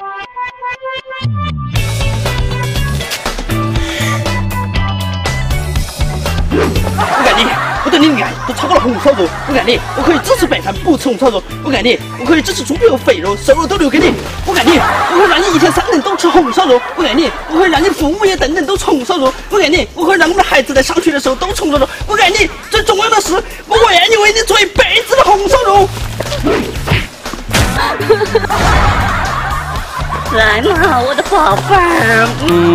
我爱你，我对你的爱都超过了红烧肉。我爱你，我可以只吃白饭不吃红烧肉。我爱你，我可以只吃猪皮和肥肉，瘦肉都留给你。我爱你，我可以让你一天三顿都吃红烧肉。我爱你，我可以让你父母也顿顿都吃红烧肉。我爱你，我可以让我们的孩子在上学的时候都吃红烧肉。我爱你，最重要的是，我愿意为你做一辈子的红烧肉。来嘛，我的宝贝儿，嗯。